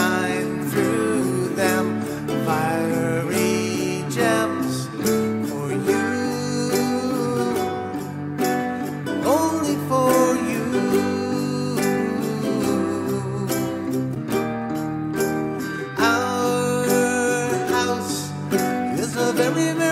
shine through them, fiery gems for you, only for you. Our house is a very, very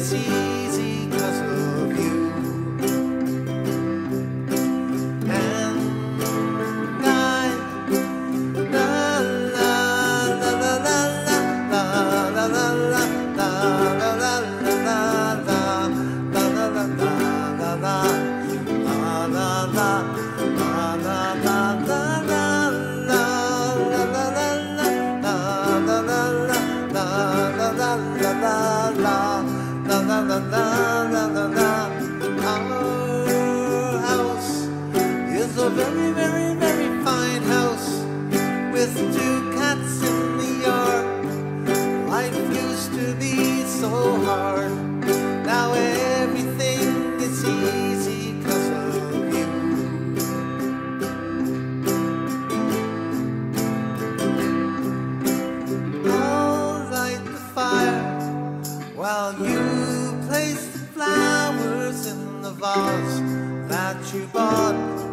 it's easy of you. And I, la la la la la la la la la la la la la la la la la la very, very at you, but